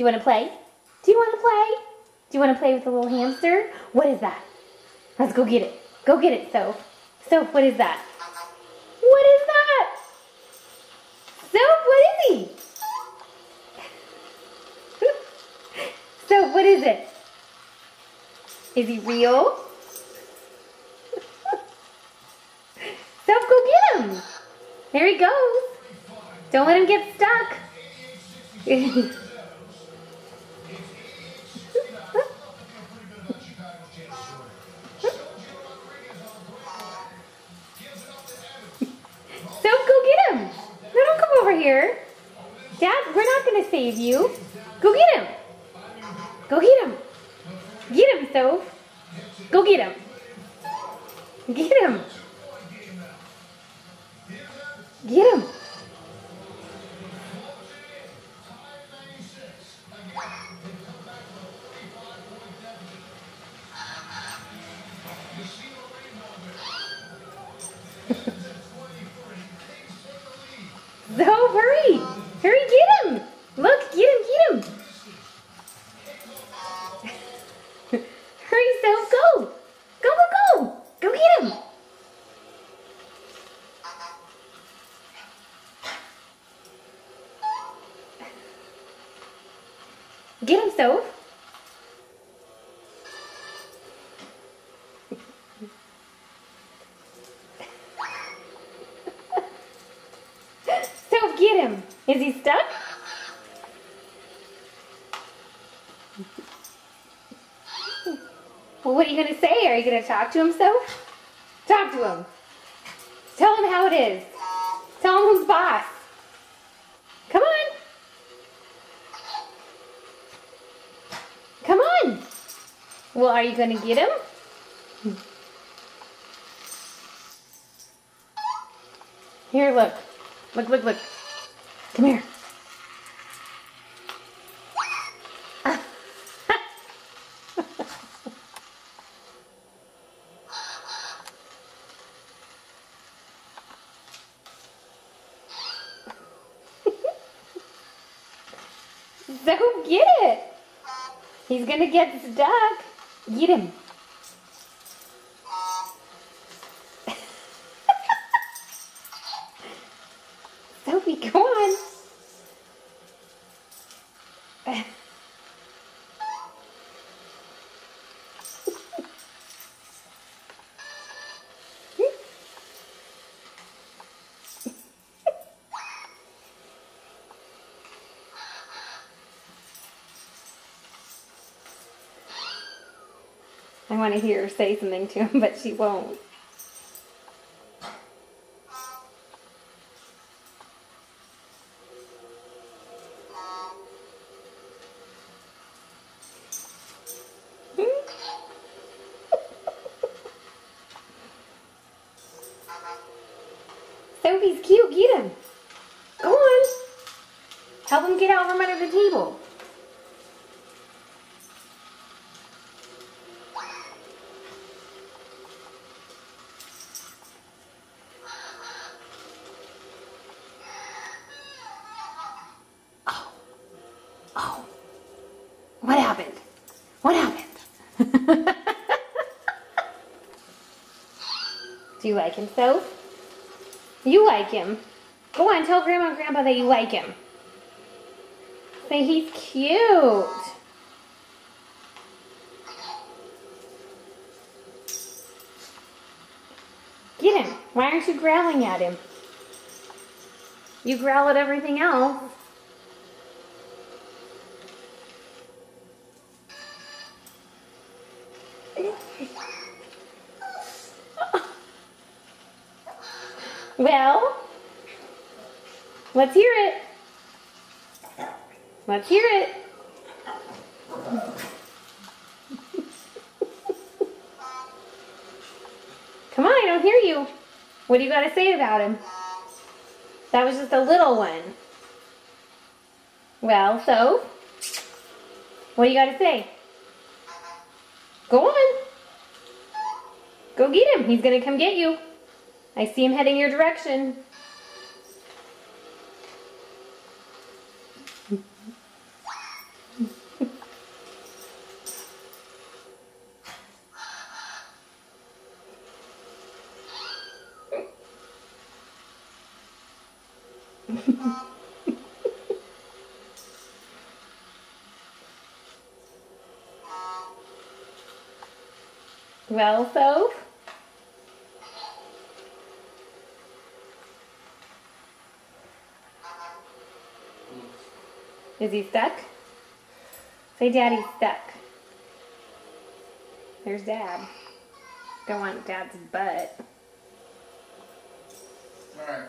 you want to play? Do you want to play? Do you want to play with the little hamster? What is that? Let's go get it. Go get it, Soph. Soph, what is that? What is that? Soph, what is he? Soph, what is it? Is he real? Soph, go get him. There he goes. Don't let him get stuck. So go get him. No, don't come over here. Dad, we're not going to save you. Go get him. Go get him. Get him, Soph. Go get him. Get him. Get him. So hurry! Hurry, get him! Look, get him, get him! hurry, so go! Go, go, go! Go get him! Get him. Soph, get him. Is he stuck? Well, what are you going to say? Are you going to talk to him, so? Talk to him. Tell him how it is. Tell him who's boss. Come on. Come on. Well, are you going to get him? Here, look. Look, look, look. Come here. So get it. He's gonna get stuck. Get him. Sophie, go on. I want to hear her say something to him, but she won't. Sophie's cute. Get him. Go on. Help him get out from under the table. Oh. Oh. What happened? What happened? Do you like him, Soph? You like him. Go on, tell Grandma and Grandpa that you like him. Say he's cute. Get him. Why aren't you growling at him? You growl at everything else. Well, let's hear it. Let's hear it. Come on, I don't hear you. What do you got to say about him? That was just a little one. Well, so, what do you got to say? Go on. Go get him. He's going to come get you. I see him heading your direction. well, folks, Is he stuck? Say daddy's stuck. There's dad. Don't want dad's butt. Alright.